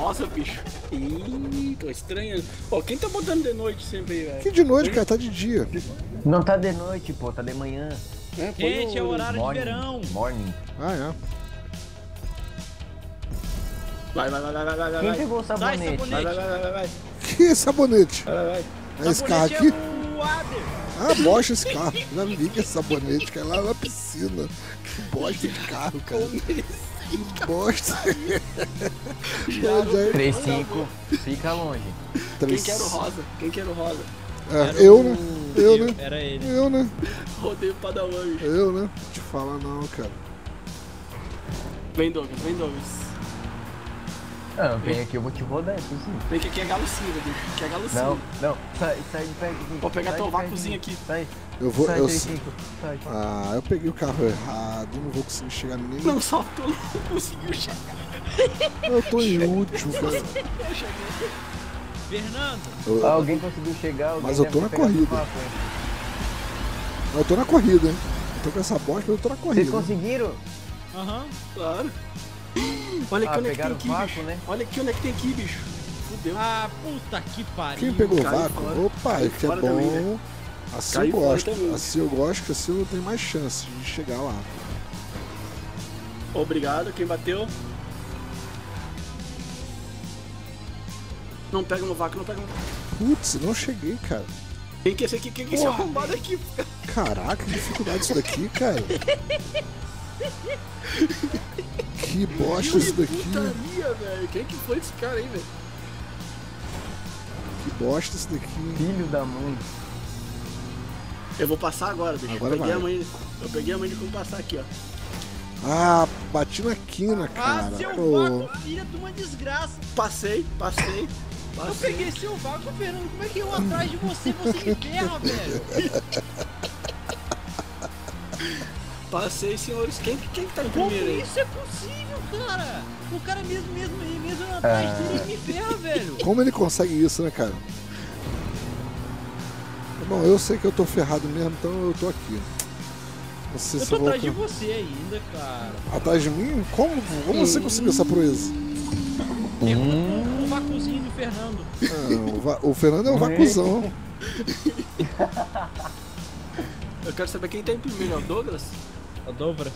rosa, bicho. Ih, tô estranhando. Pô, quem tá botando de noite sempre aí, velho? Que de noite, cara, tá de dia. Não tá de noite, pô, tá de manhã. É, Gente, é o horário de Morning. verão. Morning. Ah, é. Vai, vai, vai, vai, vai, vai, vai. Quem vai. pegou o sabonete? Vai, sabonete. vai, vai, vai, vai, vai. Que sabonete? Vai, vai, vai. É esse carro Sabonete aqui? é o Ader. Ah, bosta esse carro. Vi que é sabonete, cara, lá na piscina. Que bosta de carro, cara. Que bosta. Já, já... 3-5, fica longe. Quem quer o rosa? Quem quer o rosa? É, eu, né? Eu, né? Era ele. Eu, né? Rodeio Padawan. Eu, né? Te falar não, cara. Vem, Douglas, vem, Douglas. Ah, vem aqui, eu vou te rodar, isso sim. Vem que aqui é galucinho, bicho. Aqui é galucinho. Não, não, sai, sai de perto de mim. Vou pegar sai teu mim. aqui. Sai, Eu vou. sai, Eu... 3-5, sai. Ah, eu peguei o carro errado. Não vou conseguir chegar nem. Não saltou, não conseguiu chegar. Eu tô em último, cara. Fernando, Eu- Alguém conseguiu chegar, alguém Mas eu tô na corrida. Eu tô na corrida, hein? Eu tô com essa bosta, mas eu tô na Vocês corrida. conseguiram? aham. Claro. Olha aqui Ah, onde é que tem aqui, vácuo, bicho. né? Olha aqui onde é que tem aqui, bicho. Fudeu. Ah, puta que pariu. Quem pegou o vácuo? fora. Opa, Caiu que é fora também, bom. né? Assim Caiu eu gosto. também. Assim eu gosto, que assim eu tenho mais chance de chegar lá. Obrigado, quem bateu. Não pega no vácuo, não pega no vácuo. Putz, não cheguei, cara. Quem que é esse aqui? Quem que é esse arrombado aqui? Caraca, que dificuldade isso daqui, cara. Que bosta isso daqui. Putaria, velho. Quem que foi esse cara aí, velho? Que bosta isso daqui. Filho da mãe. Eu vou passar agora, bicho. Agora eu, peguei vai. a mãe, eu peguei a mãe de como passar aqui, ó. Ah, bati na quina, Ah, cara. seu Pô. vácuo, filha de uma desgraça. Passei, passei. Eu Passei. peguei seu vácuo, Fernando. Como é que eu atrás de você você me ferra, velho? Passei, senhores. Quem, quem que tá em Como primeiro aí? isso é possível, cara? O cara mesmo, mesmo, mesmo atrás dele me ferra, velho. Como ele consegue isso, né, cara? Bom, eu sei que eu tô ferrado mesmo, então eu tô aqui. Não sei Eu se tô vou... atrás de você ainda, cara. Atrás de mim? Como, como você conseguiu essa proeza? Pergunta pro, pro vácuozinho do Fernando. Ah, o, Va- o Fernando é um vacuzão. Eu quero saber quem tá em primeiro. É o Douglas? O Dobras.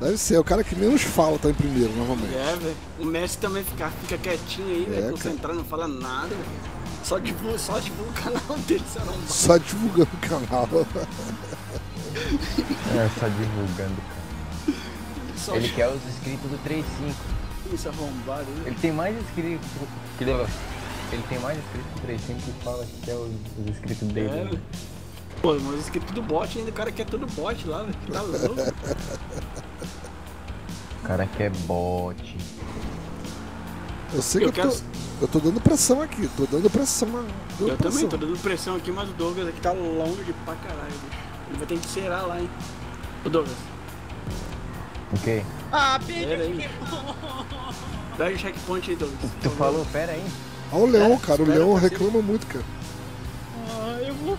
Deve ser, é o cara que menos fala tá em primeiro, normalmente. É, velho. O Messi também fica, fica quietinho aí, velho. É, Concentrado, não fala nada, velho. Só divulga, só divulga o canal dele, arrombado. Só divulgando o canal. É, só divulgando, cara. Só Ele quer os inscritos do 3-5. isso arrombado, né? Ele tem mais inscritos. Que legal. Ele tem mais inscritos do 3-5 que fala que quer os, os inscritos É, dele. Pô, mas isso aqui é tudo bot ainda, o cara quer tudo bot lá, velho. Tá louco? O cara quer bot. Eu sei que Eu eu, quero- tô, eu tô dando pressão aqui, tô dando pressão. Dando Eu pressão. também tô dando pressão aqui, mas o Douglas aqui tá longe pra caralho, bicho. Ele vai ter que zerar lá, hein. Ô Douglas, Ok? Ah. Pera aí. pega o checkpoint aí, Douglas. Tu falou, pera aí. Olha o leão, É, cara, o leão reclama muito, cara.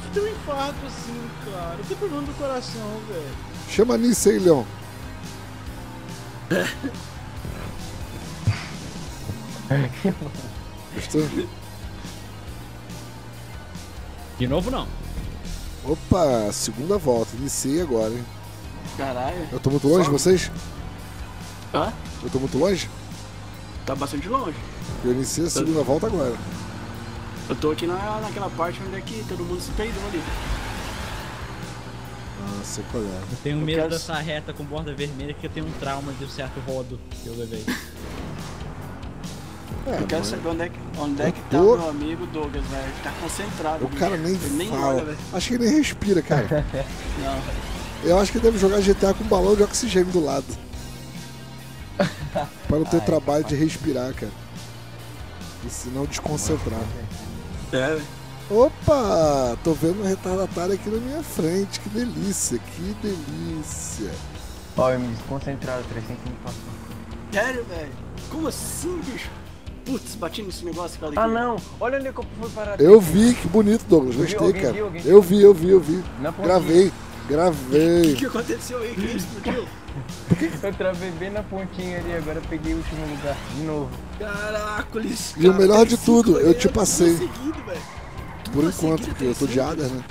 Eu ter um infarto assim, cara. Eu tenho problema do coração, velho. Chama nisso aí, leão. Gostou? De novo, não. Opa, segunda volta, iniciei agora, hein? Caralho. Eu tô muito longe de vocês? Hã? Eu tô muito longe? Tá bastante longe. Eu iniciei a segunda volta agora. Eu tô aqui na, naquela parte onde é que todo mundo se peidou ali. Ah, sei qual é. Eu tenho Eu medo quero- dessa reta com borda vermelha que eu tenho um trauma de um certo rodo que eu levei. É, Eu quero saber onde é que, onde é que tá tô- o meu amigo Douglas, velho. Ele tá concentrado. o bicho. cara nem Ele nem fala. olha, velho. Acho que ele nem respira, cara. Não. Eu acho que ele deve jogar GTA com um balão de oxigênio do lado. Pra não ter Ai, trabalho de respirar, cara. E senão desconcentrar. É. Opa! Tô vendo um retardatário aqui na minha frente. Que delícia, que delícia. Ó, eu me desconcentrado, 300 me passou. Sério, velho? Como assim, bicho? Putz, bati nesse negócio. Ah aqui. não, olha onde é que eu fui parar. Eu vi, que bonito, Douglas. Gostei, cara. Eu vi, eu vi, eu vi. Na pontinha. Gravei. O que aconteceu aí? Quem explodiu? Eu travei bem na pontinha ali, agora peguei o último lugar. De novo. Caracoles. E o cara, melhor de tudo, eu te eventos passei. seguido, velho. Por enquanto, porque eu tô de Adas, né?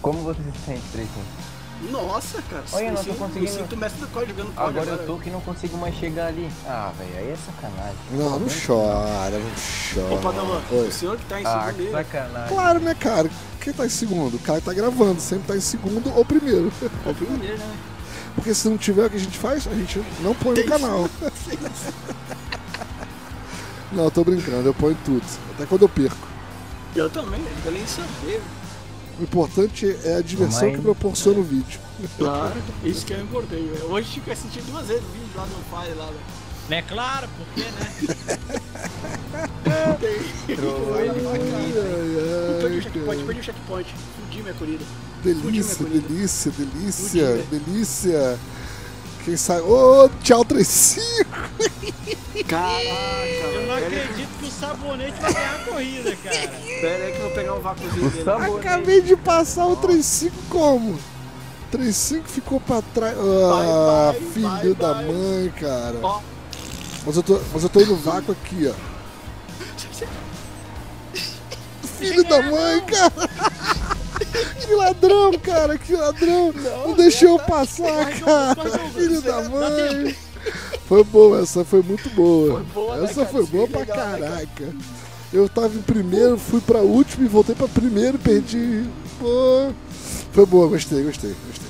Como você se sente, Tracy? Nossa, cara. Olha, eu não tô conseguindo- Eu sinto o mestre do código jogando código Agora eu tô que não consigo mais chegar ali. Ah, velho, aí é sacanagem. Não, não chora, não chora. Ô, Padawan, Oi. o senhor que tá em Ah, segundo que aí, sacanagem. Claro, né, cara? Quem tá em segundo? O cara que tá gravando, sempre tá em segundo ou primeiro. é o primeiro, né? Porque se não tiver o que a gente faz, a gente não põe no canal. Não, eu tô brincando, eu ponho tudo. Até quando eu perco. Eu também, não quero nem saber. O importante é a diversão Mas- que proporciona o vídeo. Claro, isso que é importante. Hoje tive que assistir duas vezes o vídeo lá no Fire lá. Né, claro, porque, né? Ele Perdi o checkpoint, perdi o checkpoint. Fudi minha corrida. Delícia, minha corrida. delícia, delícia, delícia. Quem sabe. Ô, tchau, Trecinho! Caraca, Eu não acredito que o sabonete vai ganhar a corrida, cara. Pera aí que eu vou pegar um vácuozinho dele. Acabei de passar o 35 como? 35 ficou pra trás. Ah, Vai, vai, filho vai, da mãe, cara. Ó, Mas eu tô, mas eu tô indo vácuo aqui, ó. Filho da mãe, cara. Que ladrão, cara, que ladrão. Não, deixou eu passar, cara. Filho da mãe. Foi boa, essa foi muito boa. Foi boa, né, essa cara? foi boa pra Legal, né, cara? caraca. Eu tava em primeiro, fui pra último e voltei pra primeiro e perdi. Pô. Foi boa, gostei, gostei, gostei.